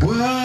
Whoa.